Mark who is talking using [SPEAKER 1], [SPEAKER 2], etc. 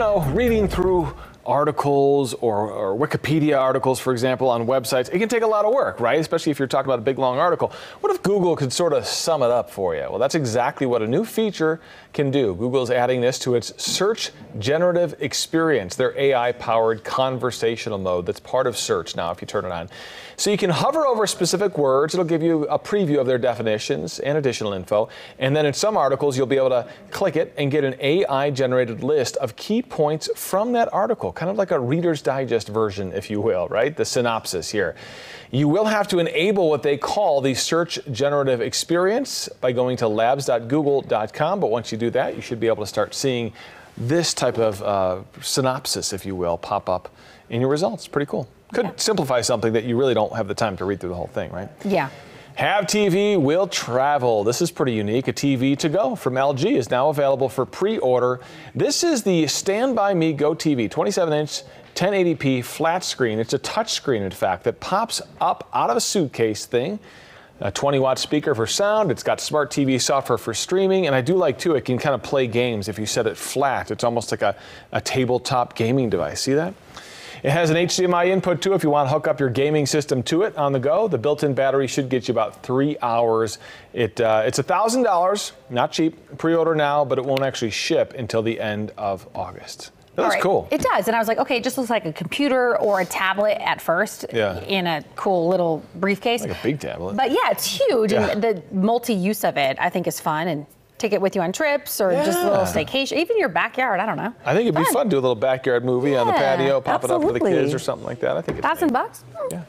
[SPEAKER 1] know, reading through articles or, or, Wikipedia articles, for example, on websites, it can take a lot of work, right? Especially if you're talking about a big long article. What if Google could sort of sum it up for you? Well, that's exactly what a new feature can do. Google's adding this to its Search Generative Experience, their AI powered conversational mode that's part of search now if you turn it on. So you can hover over specific words, it'll give you a preview of their definitions and additional info. And then in some articles, you'll be able to click it and get an AI generated list of key points from that article kind of like a Reader's Digest version, if you will, right? The synopsis here. You will have to enable what they call the search generative experience by going to labs.google.com. But once you do that, you should be able to start seeing this type of uh, synopsis, if you will, pop up in your results. Pretty cool. Could yeah. simplify something that you really don't have the time to read through the whole thing, right?
[SPEAKER 2] Yeah.
[SPEAKER 1] Have TV will travel. This is pretty unique. A TV to go from LG is now available for pre order. This is the Stand By Me Go TV, 27 inch 1080p flat screen. It's a touch screen, in fact, that pops up out of a suitcase thing. A 20 watt speaker for sound. It's got smart TV software for streaming. And I do like, too, it can kind of play games if you set it flat. It's almost like a, a tabletop gaming device. See that? It has an HDMI input too if you want to hook up your gaming system to it on the go. The built-in battery should get you about three hours. It, uh, it's $1,000, not cheap. Pre-order now, but it won't actually ship until the end of August. That's right. cool.
[SPEAKER 2] It does. And I was like, okay, it just looks like a computer or a tablet at first yeah. in a cool little briefcase.
[SPEAKER 1] Like a big tablet.
[SPEAKER 2] But yeah, it's huge. Yeah. And the multi use of it, I think, is fun. And take it with you on trips or yeah. just a little staycation, even your backyard. I don't know.
[SPEAKER 1] I think it'd be fun, fun to do a little backyard movie yeah, on the patio, pop absolutely. it up for the kids or something like that. I think it's
[SPEAKER 2] thousand bucks.
[SPEAKER 1] Yeah.